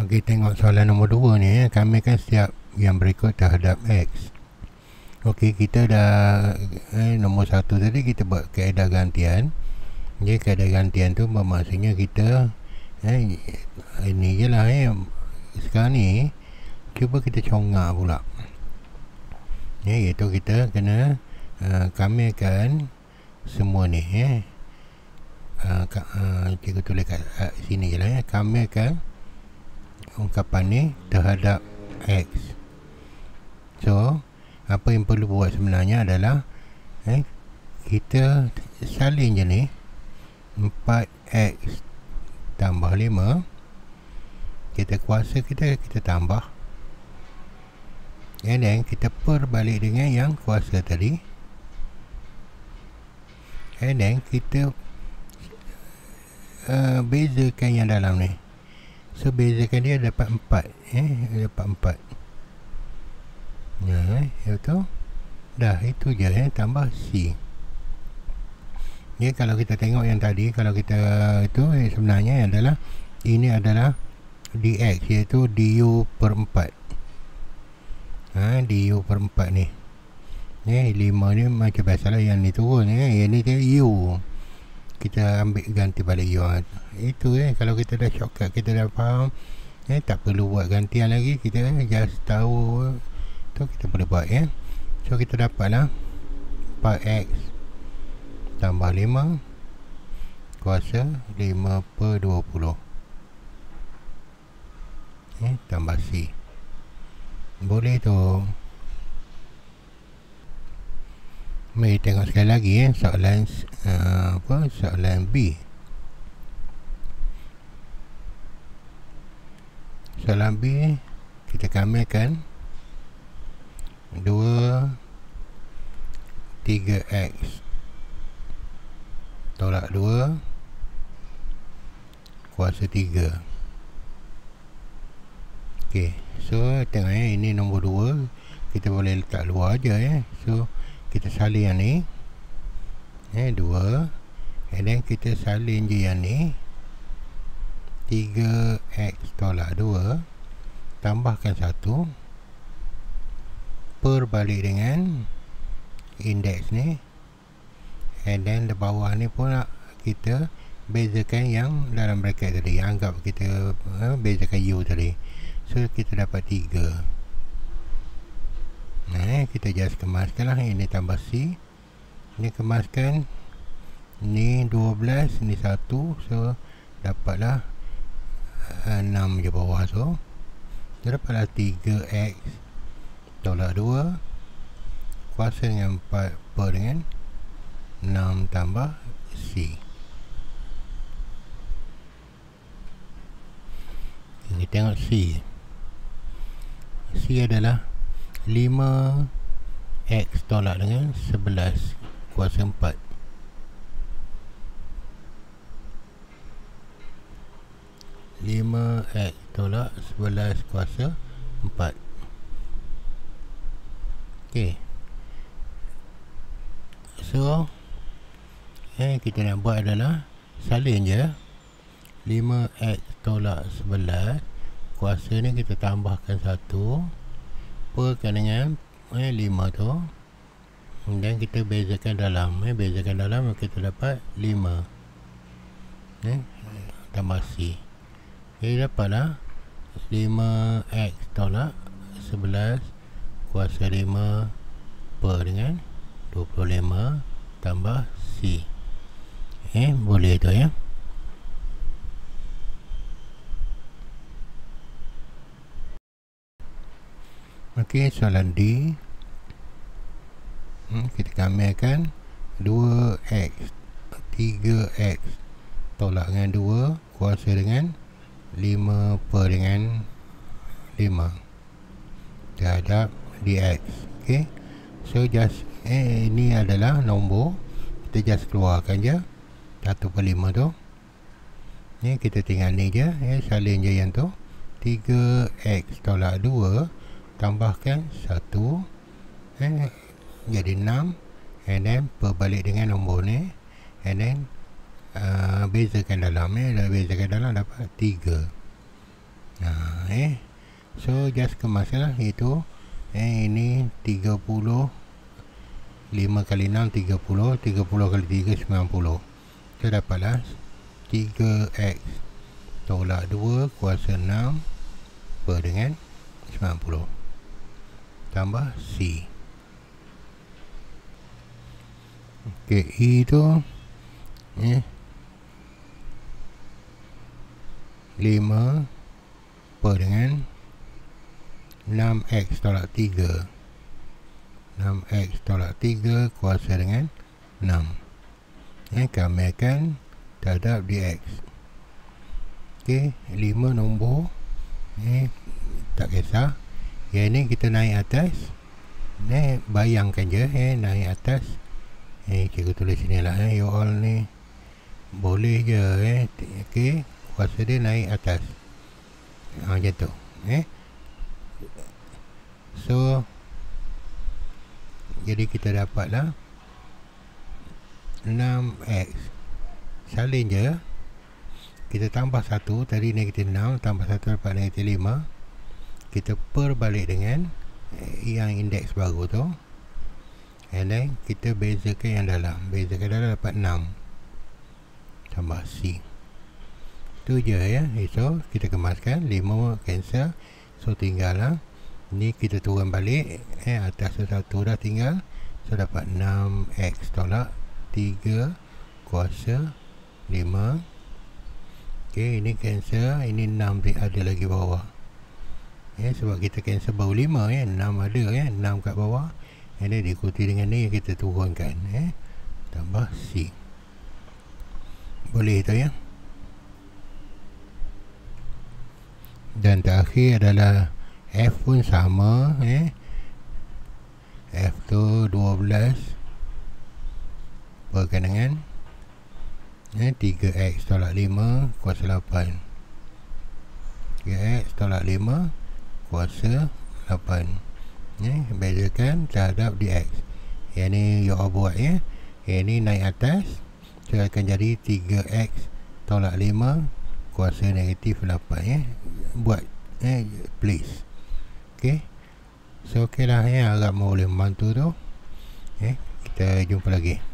Okey, tengok soalan nombor 2 ni. Eh. Kami kan setiap yang berikut terhadap X. Okey, kita dah eh, nombor 1 tadi kita buat kaedah gantian. Jadi kaedah gantian tu bermaksudnya kita eh, ini je lah eh. Sekarang ni cuba kita congak pula. Ya, iaitu kita kena uh, kami akan semua ni eh. Uh, uh, cikgu tulis kat uh, sini je lah ya. Kami akan ungkapan ni terhadap X. So, apa yang perlu buat sebenarnya adalah eh, kita salin je ni 4X tambah 5 kita kuasa kita kita tambah. And then kita perbalik dengan yang kuasa tadi. And then kita uh, bezakan yang dalam ni So bezakan dia dapat 4 eh dapat 4. Ya eh itu. Dah itu je eh tambah C. Ya kalau kita tengok yang tadi kalau kita itu eh, sebenarnya adalah ini adalah dx iaitu du per 4. Ha du per 4 ni. Eh 5 ni macam biasalah yang ni turun eh yang ni dia u kita ambil ganti balik yuan. Itu eh. Kalau kita dah shortcut kita dah faham eh tak perlu buat gantian lagi kita eh, just tahu tu kita boleh buat ya eh. so kita dapatlah 4x tambah 5 kuasa 5 per 20 eh tambah c. Boleh tu Mari tengok sekali lagi eh. Soalan uh, apa? Soalan B. Soalan B kita kamilkan 2 3x tolak 2 kuasa 3 ok so tengok eh. Ini nombor 2 kita boleh letak luar aja eh. So kita salin yang ni. Eh dua. And then kita salin je yang ni. 3x tolak 2 tambahkan 1 perbalik dengan indeks ni. And then di bawah ni pun nak kita bezakan yang dalam bracket tadi. Anggap kita uh, bezakan u tadi. So kita dapat 3 Nah, kita just kemaskan lah. Ini tambah C. Ini kemaskan. Ini 12 Ini 1 So Dapatlah 6 je bawah so Dia dapatlah 3X Tolak 2 Kuasa dengan 4 Per dengan 6 tambah C. Ini tengok C. C adalah 5x tolak dengan 11 kuasa 4 5x tolak 11 kuasa 4 ok so yang kita nak buat adalah salin je. 5x tolak 11 kuasa ni kita tambahkan 1 lupakan dengan eh, 5 tu. Dan kita bezakan dalam. Eh, bezakan dalam kita dapat 5 eh, tambah C. Jadi dapatlah 5X tolak 11 kuasa 5 per dengan 25 tambah C. Eh, boleh tu ya Okey, soalan D. Hmm, kita kamilkan 2x 3x tolak dengan 2 kuasa dengan 5 per dengan 5 terhadap dx. Okey. So just eh ini adalah nombor kita just keluarkan je 1 per 5 tu. Ni kita tinggal ni je, eh salin je yang tu. 3x tolak 2 tambahkan 1 eh, jadi 6 and then berbalik dengan nombor ni and then uh, bezakan dalam eh, bezakan dalam dapat 3 Nah, eh. So just kemas lah itu. Eh ini 30 5 kali 6 30 30 kali 3 90 Kita dapatlah 3x Tolak 2 kuasa 6 Per dengan 90 Tambah C. Ok E tu eh, 5 Per dengan 6x tolak 3 6x tolak 3 kuasa dengan 6 eh, kami akan terhadap dx ok 5 nombor eh, tak kisah yang ni kita naik atas. Eh, bayangkan je eh, naik atas. Eh, cikgu tulis sini lah eh, you all ni. Boleh je eh, ok kuasa dia naik atas. Ha, macam tu eh. so jadi kita dapatlah 6x salin je. Kita tambah 1 tadi negatif 6 tambah 1 dapat negatif 5 kita per balik dengan eh, yang indeks baru tu. And then kita bezakan yang dalam. Bezakan dalam dapat 6 tambah C. Tu je ya. So kita kemaskan. 5 cancel. So tinggal lah ni kita turun balik. Eh atas satu dah tinggal. So dapat 6x tolak. 3 kuasa. 5 ok ini cancel. Ini 6 ada lagi bawah eh sebab kita cancel baru 5 eh 6 ada eh 6 kat bawah. Ini diikuti dengan ni kita turunkan eh tambah C. Boleh tu ya. Dan terakhir adalah F pun sama eh F tu 12 Berkan dengan eh, 3X tolak 5 Kuasa 8 3X tolak 5 Kuasa 8 eh, Bezakan terhadap DX Yang ni you all buat ya Yang ni naik atas So akan jadi 3X tolak 5 Kuasa negatif 8 ya Buat eh, please Okey. So okey lah ya agak boleh membantu tu. Eh, kita jumpa lagi.